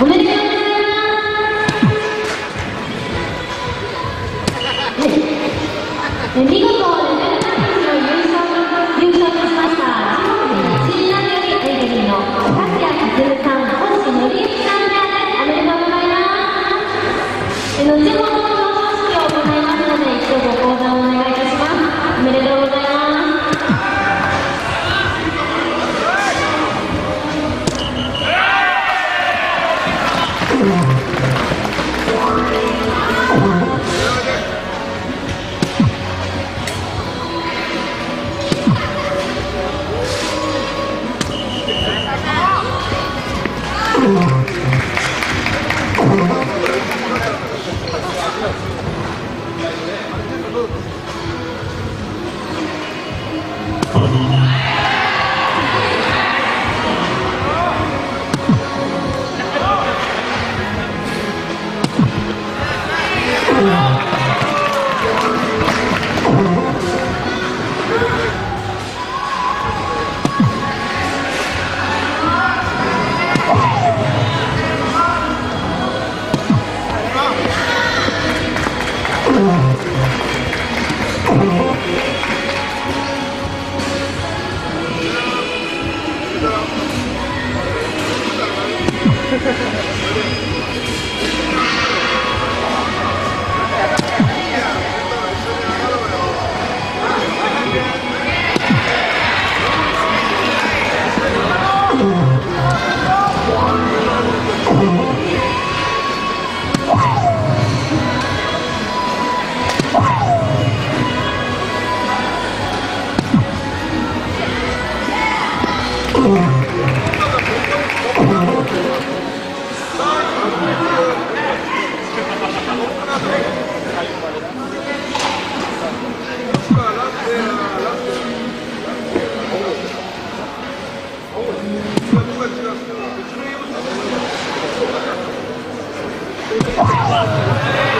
おめで Oh, Vamos!